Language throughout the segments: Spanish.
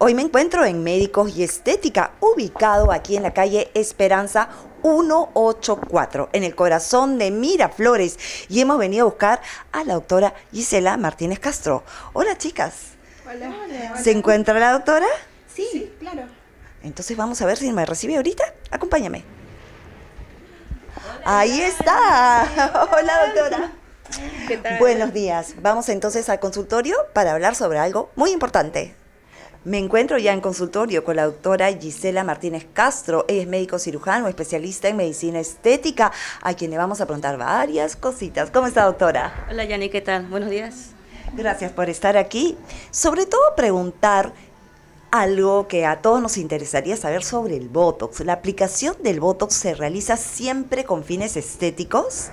Hoy me encuentro en Médicos y Estética, ubicado aquí en la calle Esperanza 184, en el corazón de Miraflores. Y hemos venido a buscar a la doctora Gisela Martínez Castro. Hola chicas. Hola. ¿Se encuentra la doctora? Sí, claro. Entonces vamos a ver si me recibe ahorita. Acompáñame. Ahí está. Hola doctora. ¿Qué tal? Buenos días. Vamos entonces al consultorio para hablar sobre algo muy importante. Me encuentro ya en consultorio con la doctora Gisela Martínez Castro. Ella es médico cirujano, especialista en medicina estética, a quien le vamos a preguntar varias cositas. ¿Cómo está, doctora? Hola Yani, ¿qué tal? Buenos días. Gracias por estar aquí. Sobre todo preguntar algo que a todos nos interesaría saber sobre el Botox. ¿La aplicación del Botox se realiza siempre con fines estéticos?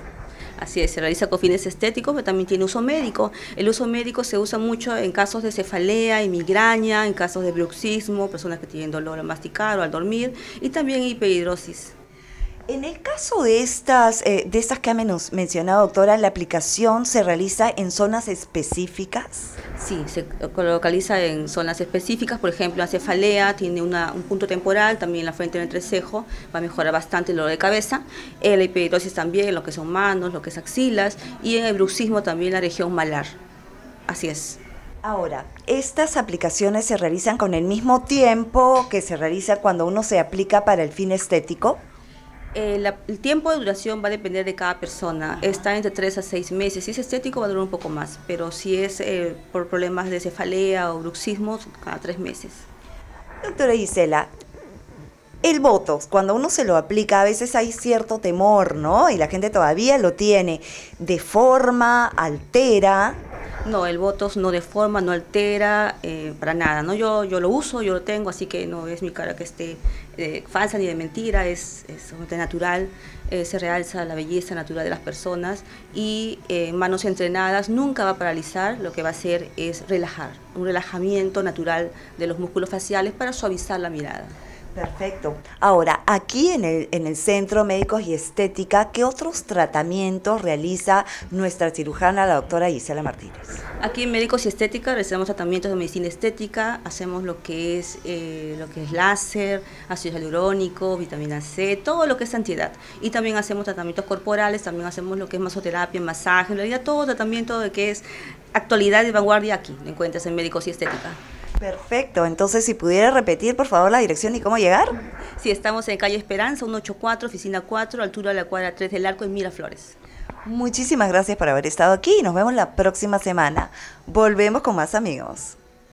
Así es, se realiza con fines estéticos, pero también tiene uso médico. El uso médico se usa mucho en casos de cefalea y migraña, en casos de bruxismo, personas que tienen dolor al masticar o al dormir, y también hiperhidrosis. En el caso de estas, eh, de estas que ha mencionado, doctora, ¿la aplicación se realiza en zonas específicas? Sí, se localiza en zonas específicas, por ejemplo, la cefalea tiene una- un punto temporal, también la frente del entrecejo, va a mejorar bastante el dolor de cabeza, la hiperhidrosis también, lo que son manos, lo que es axilas, y en el bruxismo también la región malar. Así es. Ahora, ¿estas aplicaciones se realizan con el mismo tiempo que se realiza cuando uno se aplica para el fin estético? Eh, la- el tiempo de duración va a depender de cada persona. Está entre 3 a 6 meses. Si es estético va a durar un poco más, pero si es eh, por problemas de cefalea o bruxismo, cada 3 meses. Doctora Gisela, el Botox, cuando uno se lo aplica, a veces hay cierto temor, ¿no? Y la gente todavía lo tiene. ¿Deforma, altera? No, el Botox no deforma, no altera, eh, para nada. ¿no? Yo, yo lo uso, yo lo tengo, así que no es mi cara que esté eh, falsa ni de mentira, es, es natural. eh, se realza la belleza natural de las personas y eh, manos entrenadas nunca va a paralizar, lo que va a hacer es relajar, un relajamiento natural de los músculos faciales para suavizar la mirada. Perfecto. Ahora, aquí en el, en el Centro Médicos y Estética, ¿qué otros tratamientos realiza nuestra cirujana, la doctora Gisela Martínez? Aquí en Médicos y Estética realizamos tratamientos de medicina estética, hacemos lo que es eh, lo que es láser, ácido hialurónico, vitamina C, todo lo que es antiedad. Y también hacemos tratamientos corporales, también hacemos lo que es masoterapia, masaje, en realidad todo tratamiento de que es actualidad y vanguardia aquí, lo encuentras en Médicos y Estética. Perfecto. Entonces, si pudiera repetir, por favor, la dirección y cómo llegar. Sí, estamos en calle Esperanza, 184, oficina 4, altura de la cuadra 3 del Arco en Miraflores. Muchísimas gracias por haber estado aquí y nos vemos la próxima semana. Volvemos con más amigos.